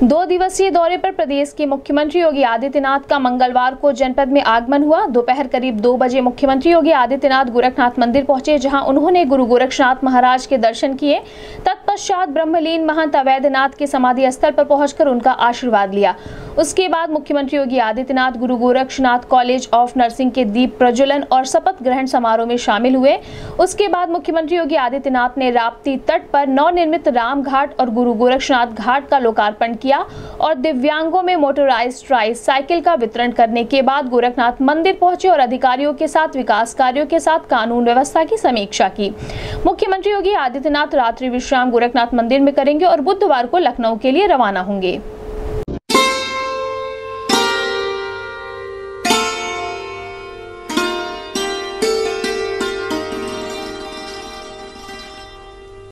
दो दिवसीय दौरे पर प्रदेश के मुख्यमंत्री योगी आदित्यनाथ का मंगलवार को जनपद में आगमन हुआ। दोपहर करीब दो बजे मुख्यमंत्री योगी आदित्यनाथ गोरखनाथ मंदिर पहुँचे, जहाँ उन्होंने गुरु गोरखनाथ महाराज के दर्शन किए। तत्पश्चात ब्रह्मलीन महंत अवैधनाथ के समाधि स्थल पर पहुंचकर उनका आशीर्वाद लिया। उसके बाद मुख्यमंत्री योगी आदित्यनाथ, गुरु गोरक्षनाथ कॉलेज ऑफ़ नर्सिंग के दीप प्रज्वलन और शपथ ग्रहण समारोह में शामिल हुए। उसके बाद मुख्यमंत्री योगी आदित्यनाथ ने राप्ती तट पर नवनिर्मित राम घाट और गुरु गोरक्षनाथ घाट का लोकार्पण किया और दिव्यांगों में मोटराइज ट्राई साइकिल का वितरण करने के बाद गोरखनाथ मंदिर पहुँचे और अधिकारियों के साथ विकास कार्यों के साथ कानून व्यवस्था की समीक्षा की। मुख्यमंत्री योगी आदित्यनाथ रात्रि विश्राम गोरखनाथ मंदिर में करेंगे और बुधवार को लखनऊ के लिए रवाना होंगे।